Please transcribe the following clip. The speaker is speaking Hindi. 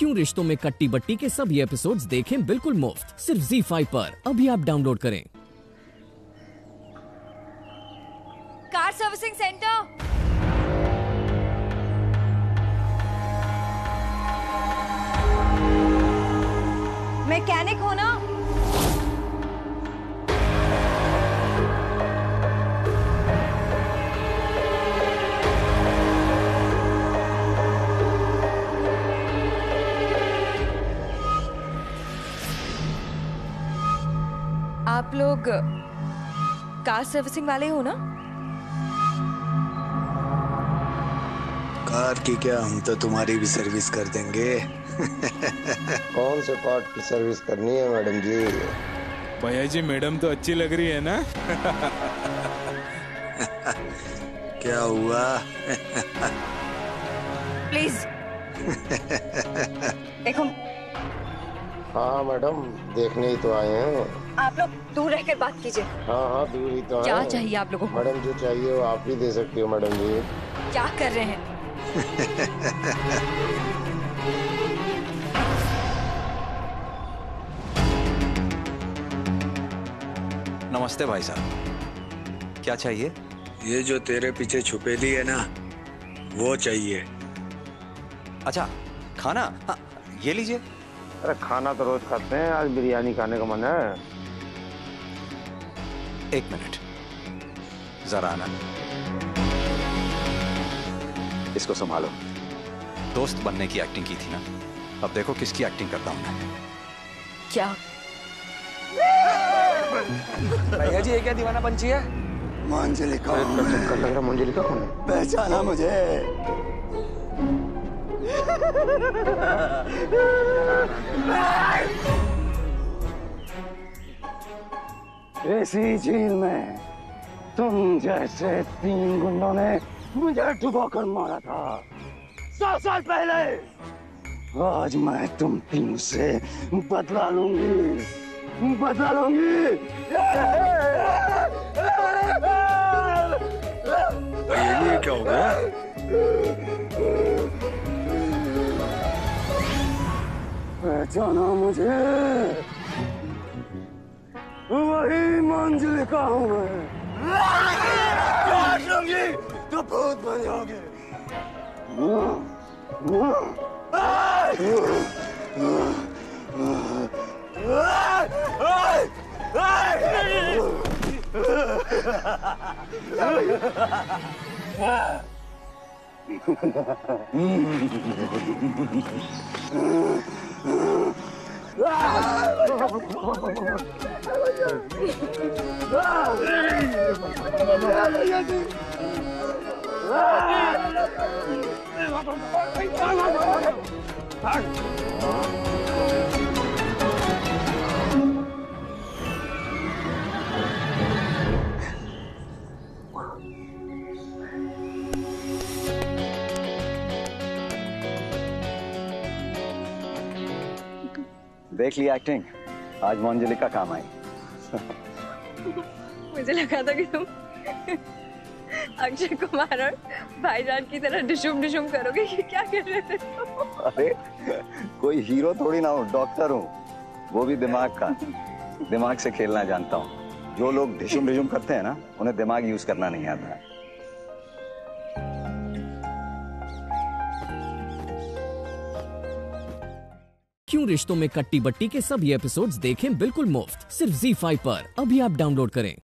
क्यों रिश्तों में कट्टी बट्टी के सभी एपिसोड्स देखें बिल्कुल मुफ़्त? सिर्फ़ जी फाइव पर। अभी आप डाउनलोड करें। कार सर्विसिंग सेंटर मैकेनिक हो आप लोग कार सर्विसिंग वाले हो ना? कार की क्या हम तो तुम्हारी भी सर्विस कर देंगे। कौन से पार्ट की सर्विस करनी है मैडम जी? भैया जी मैडम तो अच्छी लग रही है ना? क्या हुआ? प्लीज़ देखो हाँ मैडम देखने ही तो आए हैं। आप लोग दूर रहकर बात कीजिए। हाँ हाँ दूर ही तो क्या आए हैं। चाहिए आप लोगों को? मैडम जो चाहिए वो आप ही दे सकती हो मैडम जी। क्या कर रहे हैं? नमस्ते भाई साहब। क्या चाहिए? ये जो तेरे पीछे छुपेली है ना वो चाहिए। अच्छा खाना? हाँ, ये लीजिए। अरे खाना तो रोज खाते हैं आज बिरयानी खाने का मन है। एक मिनट। जरा आना इसको संभालो। दोस्त बनने की एक्टिंग की थी ना? अब देखो किसकी एक्टिंग करता हूँ मैं। क्या? भैया जी ये क्या दीवाना पंछी है? मांजलिका मंजलिका कौन है? पहचाना मुझे। इसी झील में तुम जैसे तीन गुंडों ने मुझे डुबोकर मारा था। सौ साल पहले। आज मैं तुम तीन से बदला लूँगी। बदला लूँगी। ये क्या हो पहचाना मुझे। वही मंजलिका हूँ मैं। तो भूत बन जाओगे। Ah! देख लिया एक्टिंग आज मोंजलिका काम आई। मुझे लगा था कि तुम अक्षय कुमार और भाईजान की तरह डिशुम डिशुम करोगे ये क्या कर रहे थे अरे कोई हीरो थोड़ी ना हूँ डॉक्टर हूँ। वो भी दिमाग का। दिमाग से खेलना जानता हूँ। जो लोग ढिशुम ढिशुम करते हैं ना उन्हें दिमाग यूज़ करना नहीं आता। क्यों रिश्तों में कट्टी बट्टी के सभी एपिसोड्स देखें बिल्कुल मुफ़्त, सिर्फ़ जी फाइव पर। अभी आप डाउनलोड करें।